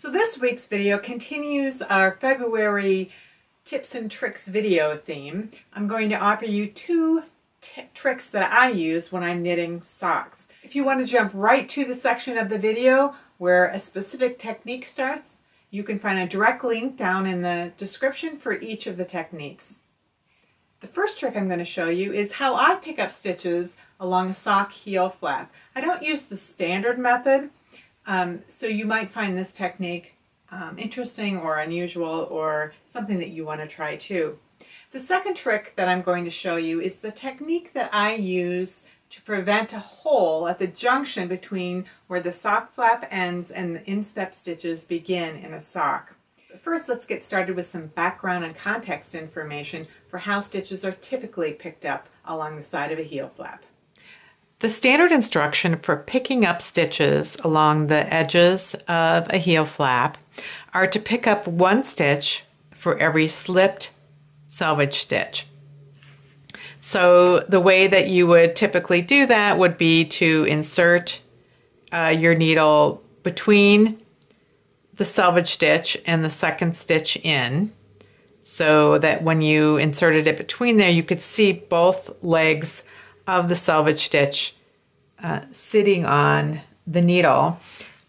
So this week's video continues our February tips and tricks video theme. I'm going to offer you two tricks that I use when I'm knitting socks. If you want to jump right to the section of the video where a specific technique starts, you can find a direct link down in the description for each of the techniques. The first trick I'm going to show you is how I pick up stitches along a sock heel flap. I don't use the standard method. Um, so you might find this technique um, interesting or unusual or something that you want to try too. The second trick that I'm going to show you is the technique that I use to prevent a hole at the junction between where the sock flap ends and the instep stitches begin in a sock. First, let's get started with some background and context information for how stitches are typically picked up along the side of a heel flap. The standard instruction for picking up stitches along the edges of a heel flap are to pick up one stitch for every slipped selvage stitch. So the way that you would typically do that would be to insert uh, your needle between the selvage stitch and the second stitch in so that when you inserted it between there you could see both legs of the selvage stitch uh, sitting on the needle.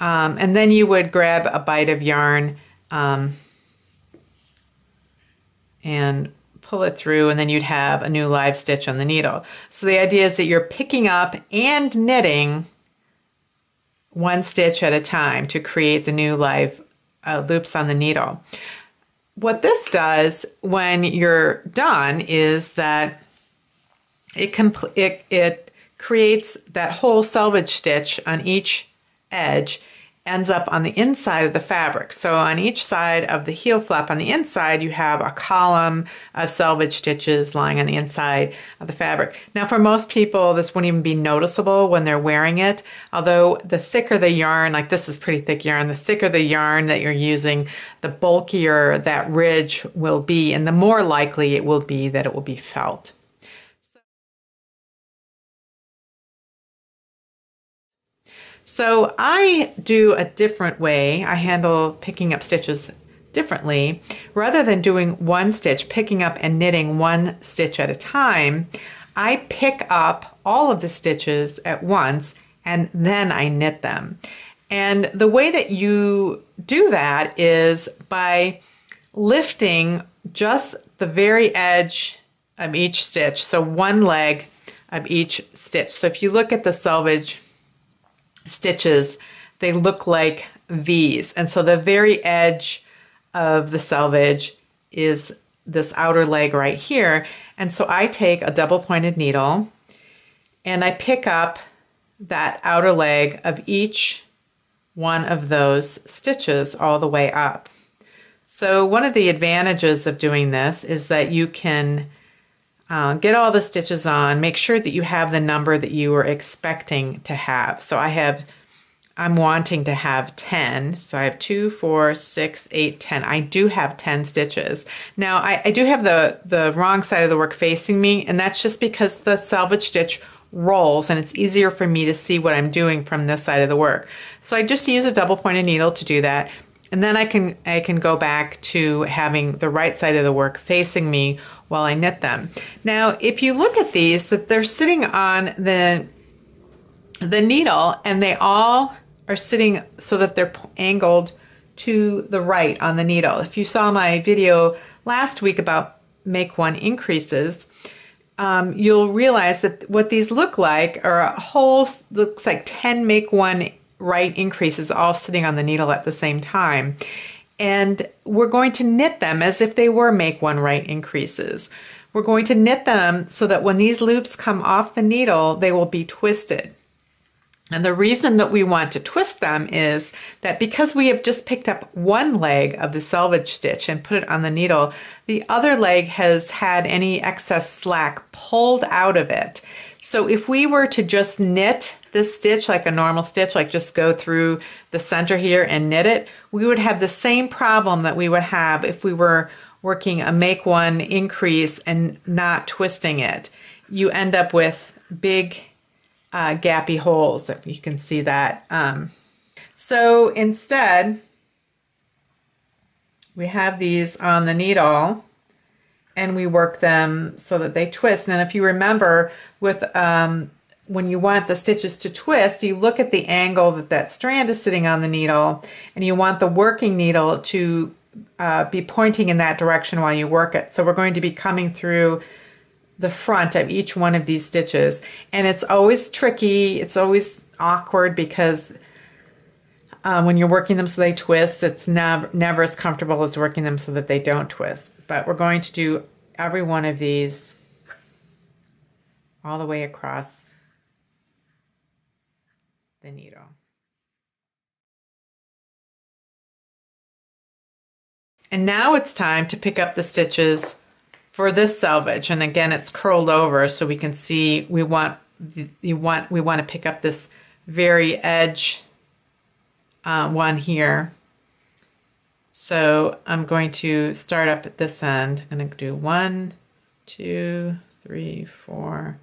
Um, and then you would grab a bite of yarn um, and pull it through, and then you'd have a new live stitch on the needle. So the idea is that you're picking up and knitting one stitch at a time to create the new live uh, loops on the needle. What this does when you're done is that it, it, it creates that whole selvage stitch on each edge ends up on the inside of the fabric. So on each side of the heel flap on the inside, you have a column of selvage stitches lying on the inside of the fabric. Now for most people, this wouldn't even be noticeable when they're wearing it. Although the thicker the yarn, like this is pretty thick yarn, the thicker the yarn that you're using, the bulkier that ridge will be and the more likely it will be that it will be felt. So I do a different way. I handle picking up stitches differently. Rather than doing one stitch, picking up and knitting one stitch at a time, I pick up all of the stitches at once and then I knit them. And the way that you do that is by lifting just the very edge of each stitch, so one leg of each stitch. So if you look at the selvage stitches, they look like V's. And so the very edge of the selvage is this outer leg right here. And so I take a double pointed needle and I pick up that outer leg of each one of those stitches all the way up. So one of the advantages of doing this is that you can uh, get all the stitches on, make sure that you have the number that you were expecting to have. So I have, I'm wanting to have 10. So I have 2, 4, 6, 8, 10. I do have 10 stitches. Now I, I do have the, the wrong side of the work facing me, and that's just because the selvage stitch rolls and it's easier for me to see what I'm doing from this side of the work. So I just use a double pointed needle to do that. And then I can I can go back to having the right side of the work facing me while I knit them. Now, if you look at these, that they're sitting on the the needle and they all are sitting so that they're angled to the right on the needle. If you saw my video last week about make one increases, um, you'll realize that what these look like are a whole, looks like 10 make one right increases all sitting on the needle at the same time. And we're going to knit them as if they were make one right increases. We're going to knit them so that when these loops come off the needle, they will be twisted. And the reason that we want to twist them is that because we have just picked up one leg of the selvage stitch and put it on the needle, the other leg has had any excess slack pulled out of it. So if we were to just knit this stitch like a normal stitch, like just go through the center here and knit it, we would have the same problem that we would have if we were working a make one increase and not twisting it. You end up with big uh, gappy holes. If you can see that. Um, so instead, we have these on the needle and we work them so that they twist. And if you remember with um, when you want the stitches to twist, you look at the angle that that strand is sitting on the needle and you want the working needle to uh, be pointing in that direction while you work it. So we're going to be coming through the front of each one of these stitches and it's always tricky. It's always awkward because um, when you're working them so they twist, it's never, never as comfortable as working them so that they don't twist. But we're going to do every one of these all the way across the needle. And now it's time to pick up the stitches for this selvage. And again, it's curled over so we can see we want you want we want to pick up this very edge uh, one here. So I'm going to start up at this end. I'm going to do one, two, three, four,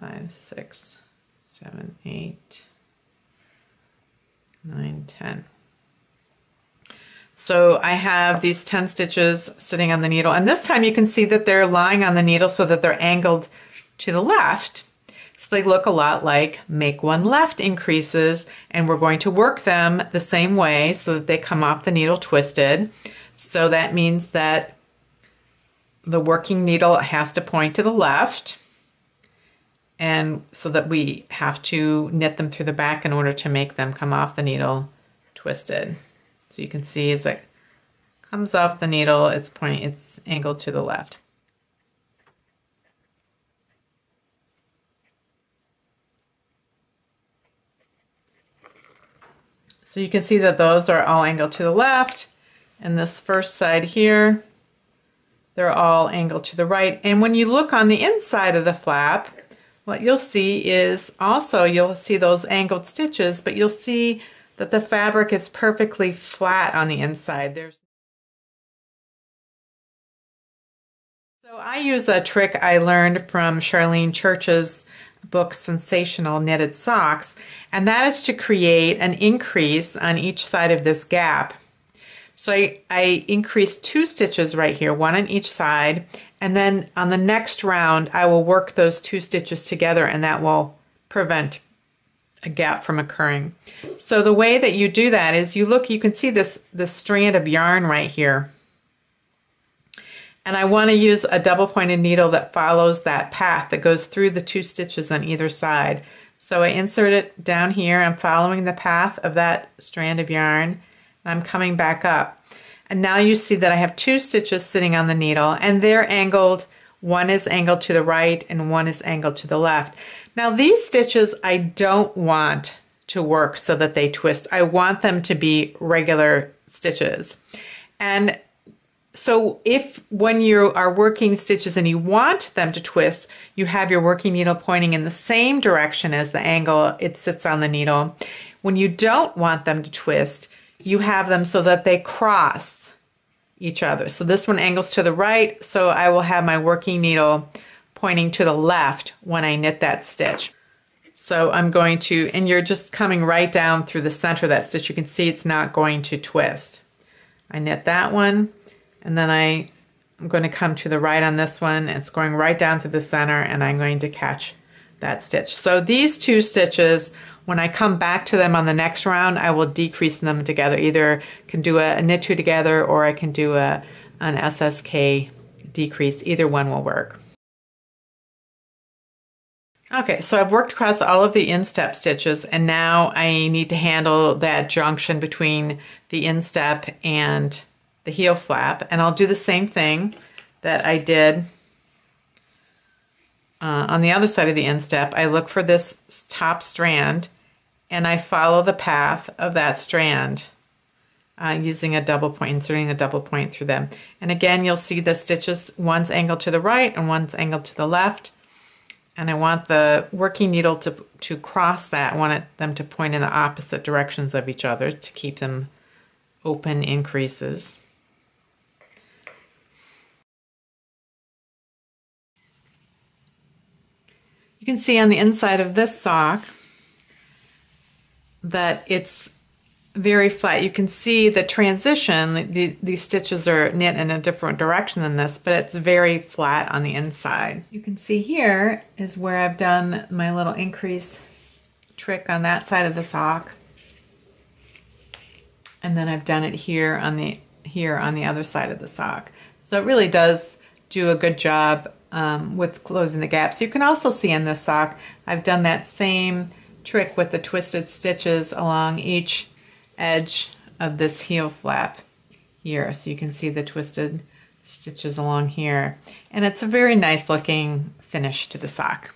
five, six, seven, eight, nine, ten. So I have these 10 stitches sitting on the needle. And this time you can see that they're lying on the needle so that they're angled to the left. So they look a lot like make one left increases and we're going to work them the same way so that they come off the needle twisted. So that means that the working needle has to point to the left and so that we have to knit them through the back in order to make them come off the needle twisted. So you can see as it comes off the needle, it's point, it's angled to the left. So you can see that those are all angled to the left. And this first side here, they're all angled to the right. And when you look on the inside of the flap, what you'll see is also you'll see those angled stitches, but you'll see that the fabric is perfectly flat on the inside. There's So I use a trick I learned from Charlene Schurch's book Sensational Knitted Socks, and that is to create an increase on each side of this gap. So I, I increase two stitches right here, one on each side, and then on the next round I will work those two stitches together and that will prevent a gap from occurring. So the way that you do that is you look, you can see this, this strand of yarn right here. And I want to use a double pointed needle that follows that path that goes through the two stitches on either side. So I insert it down here. I'm following the path of that strand of yarn. I'm coming back up. And now you see that I have two stitches sitting on the needle and they're angled. One is angled to the right and one is angled to the left. Now these stitches I don't want to work so that they twist. I want them to be regular stitches. And so if when you are working stitches and you want them to twist, you have your working needle pointing in the same direction as the angle it sits on the needle. When you don't want them to twist, you have them so that they cross each other. So this one angles to the right, so I will have my working needle pointing to the left when I knit that stitch. So I'm going to, and you're just coming right down through the center of that stitch. You can see it's not going to twist. I knit that one and then I'm going to come to the right on this one. It's going right down through the center and I'm going to catch that stitch. So these two stitches, when I come back to them on the next round, I will decrease them together. Either can do a, a knit two together or I can do a, an SSK decrease. Either one will work. Okay, so I've worked across all of the instep stitches and now I need to handle that junction between the instep and the heel flap and I'll do the same thing that I did uh, on the other side of the instep. I look for this top strand and I follow the path of that strand uh, using a double point, inserting a double point through them. And again, you'll see the stitches, one's angled to the right and one's angled to the left. And I want the working needle to, to cross that. I want them to point in the opposite directions of each other to keep them open increases. You can see on the inside of this sock that it's very flat. You can see the transition. The, these stitches are knit in a different direction than this, but it's very flat on the inside. You can see here is where I've done my little increase trick on that side of the sock. And then I've done it here on the here on the other side of the sock. So it really does do a good job um, with closing the gaps. You can also see in this sock, I've done that same trick with the twisted stitches along each edge of this heel flap here. So you can see the twisted stitches along here. And it's a very nice looking finish to the sock.